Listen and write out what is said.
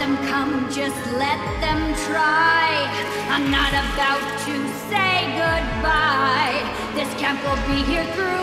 Come, just let them try. I'm not about to say goodbye. This camp will be here through.